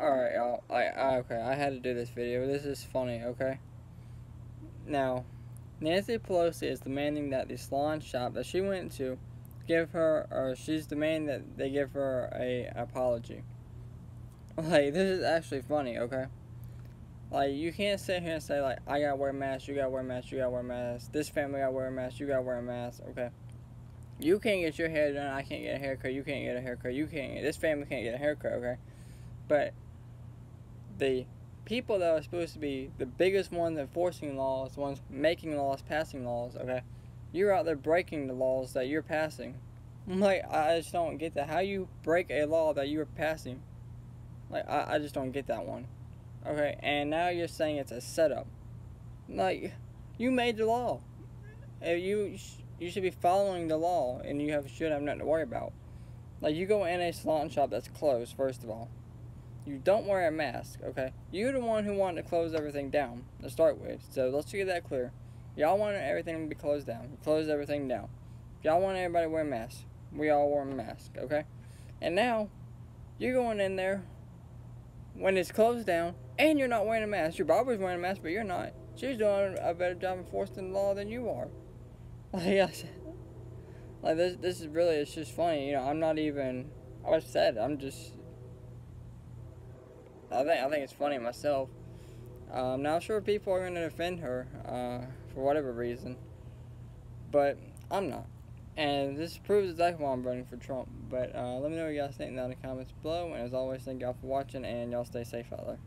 Alright, y'all. I, I, okay, I had to do this video. This is funny, okay? Now, Nancy Pelosi is demanding that the salon shop that she went to give her, or she's demanding that they give her a apology. Like, this is actually funny, okay? Like, you can't sit here and say, like, I gotta wear a mask, you gotta wear a mask, you gotta wear a mask, this family gotta wear a mask, you gotta wear a mask, okay? You can't get your hair done, I can't get a haircut, you can't get a haircut, you can't get, this family can't get a haircut, okay? But the people that are supposed to be the biggest ones enforcing laws, the ones making laws, passing laws, okay? You're out there breaking the laws that you're passing. Like, I just don't get that. How you break a law that you're passing? Like, I, I just don't get that one. Okay, and now you're saying it's a setup. Like, you made the law. If you you should be following the law, and you have should have nothing to worry about. Like, you go in a salon shop that's closed, first of all. You don't wear a mask, okay? You're the one who wanted to close everything down to start with. So let's get that clear. Y'all wanted everything to be closed down. You closed everything down. Y'all want everybody to wear masks. We all wore a mask, okay? And now, you're going in there when it's closed down and you're not wearing a mask. Your barber's wearing a mask, but you're not. She's doing a better job enforcing the law than you are. Like I said, like this, this is really, it's just funny. You know, I'm not even, I said, I'm just I think I think it's funny myself. Now, I'm not sure people are going to defend her uh, for whatever reason, but I'm not. And this proves exactly why I'm running for Trump. But uh, let me know what you guys think down in the comments below. And as always, thank y'all for watching, and y'all stay safe out there.